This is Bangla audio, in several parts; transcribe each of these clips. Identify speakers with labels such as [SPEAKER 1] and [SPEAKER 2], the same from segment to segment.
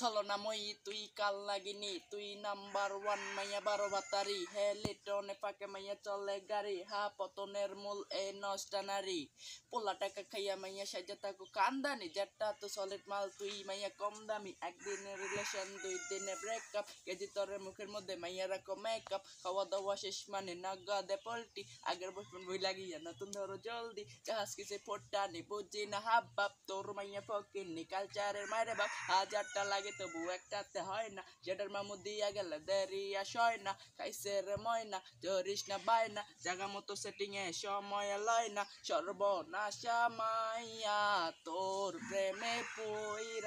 [SPEAKER 1] ছলো না মই তুই কাল লাগিনি তুই নাম্বার ওয়ান মাইয়া বারো বাতারি হে লিটনে পাকে মাইয়া চলে গাড়ি, হা পতনের মূল এ নষ্টা নারী। পোলা টাকা খাইয়া মাইয়া সাজা থাকো কান্দানি, যেটা তো সলিড মাল, তুই মাইয়া কম দামি। একদিনের রিলেশন দুই দিনে ব্রেকআপ কেজি তোর মুখের মধ্যে মাইয়া রাখো মেকআপ খাওয়া দাওয়া শেষ মানে নাগা দে পল্টি আগের বসবেন বই লাগিয়া নতুন ধরো জলদি। জাহাজ কিসে ফোটানি বুঝি না হাব বাপ, তোর মাইয়া ফকিনি কালচারের মায়ের বাপ। হাজারটা লাগে তবু একটাতে হয় না। যেটার মামু দিয়া গেলে দেরি আস হয় না খাইছে রে ময়না, ধরিস না বাই না জাগা মতো সেটিং এ সময় লয় না। সর্বনাশা মাইয়া, তোর প্রেমে পইরা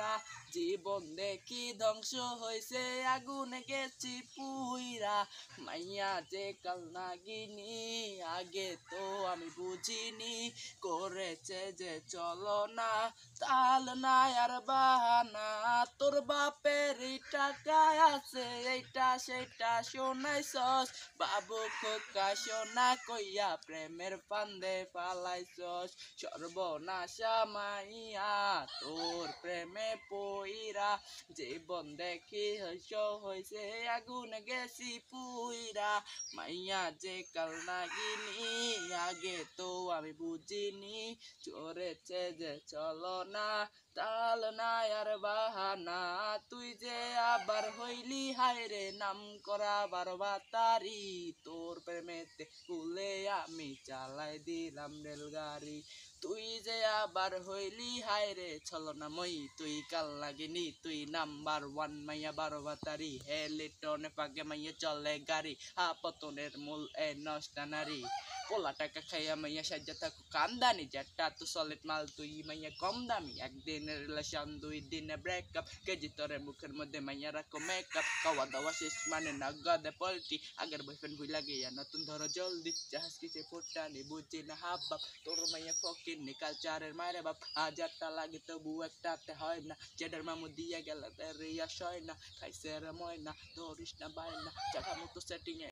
[SPEAKER 1] জীবন দেখি ধ্বংস হয়েছে আগুনে গেছি পুইরা। মাইয়া যে কাল নাগিনি, আগে তো আমি বুঝিনি, করেছে যে চলো না, তাল না আর বাহানা। তোর বাপের টাকা আছে, এইটা সেটা শোনাই সস। বাবু খোকা সোনা কইয়া প্রেমের ফান্দে পালাই সস। সর্বনাশা মাইয়া, তোর প্রেমে পইরা জীবন দেখি হইস হইছে আগুন গেছি পুইরা। মাইয়া যে কাল নাগিনি আগে তো আমি বুঝিনি। চোরেছে যে চলো না, তাল না আর বাহানা। তুই যে আবার হইলি, হায় রে নাম করা বারবাতারি তোর প্রেমেতে কুলে আমি চালাই দিলাম রেলগাড়ি। তুই যে আবার হইলি, হায় রে ছলো না মই। তুই কাল লাগিনি, তুই নাম্বার ওয়ান মাইয়া বারো বাতারি। হে লিটনে পাগে মাইয়া চলে গাড়ি হা পতনের মূল এ নষ্টা নারী পোলা টাকা খাইয়া মাইয়া সাজ্জা থাকো। কান্দানি যেটা তো সলিড মাল তুই মাইয়া কম দামি একদিনের রিলেশন, দুই দিনে ব্রেকআপ কেজি তোরে মুখের মধ্যে মাইয়া রাখো মেকআপ খাওয়া দাওয়া শেষ মানে নগদে পল্টি আগের বয়ফ্রেন্ড ভুলা গিয়া নতুন ধরো জলদি জাহাজ কিসে ফুটানি বুঝি না হাব বাপ। তোর মাইয়া ফকির নি কালচারের মায়ের বাপ। হাজারটা লাগে তবু একটাতে হয় না। যেটার মামু দিয়া গেল রিয়া সয় না। খাইছে রে ময়না, ধরিস না বায় না জায়গা মতো সেটিং এ